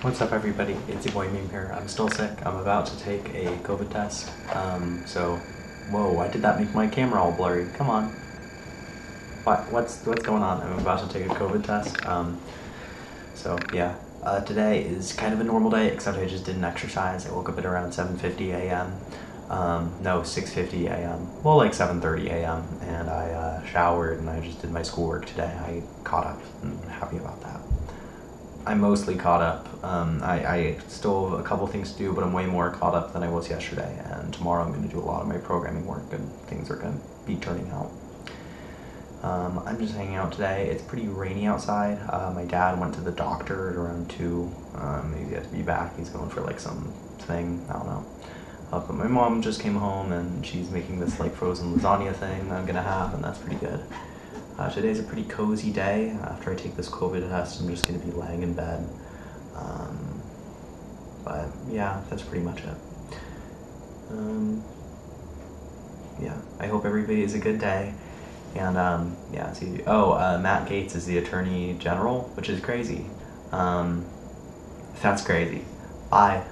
What's up, everybody? It's your boy Meme here. I'm still sick. I'm about to take a COVID test. Um, so, whoa! Why did that make my camera all blurry? Come on. What? What's what's going on? I'm about to take a COVID test. Um, so yeah. Uh, today is kind of a normal day, except I just didn't exercise. I woke up at around 7:50 a.m. Um, no, 6:50 a.m. Well, like 7:30 a.m. And I uh, showered and I just did my schoolwork today. I caught up. I'm happy about that. I'm mostly caught up. Um, I, I still have a couple things to do, but I'm way more caught up than I was yesterday. And tomorrow I'm going to do a lot of my programming work, and things are going to be turning out. Um, I'm just hanging out today. It's pretty rainy outside. Uh, my dad went to the doctor at around two. Um, maybe he has to be back. He's going for like some thing. I don't know. Uh, but my mom just came home and she's making this like frozen lasagna thing I'm gonna have, and that's pretty good. Uh, today's a pretty cozy day. After I take this COVID test, I'm just going to be laying in bed. Um, but yeah, that's pretty much it. Um, yeah, I hope everybody has a good day. And um, yeah, see. Oh, uh, Matt Gaetz is the Attorney General, which is crazy. Um, that's crazy. Bye.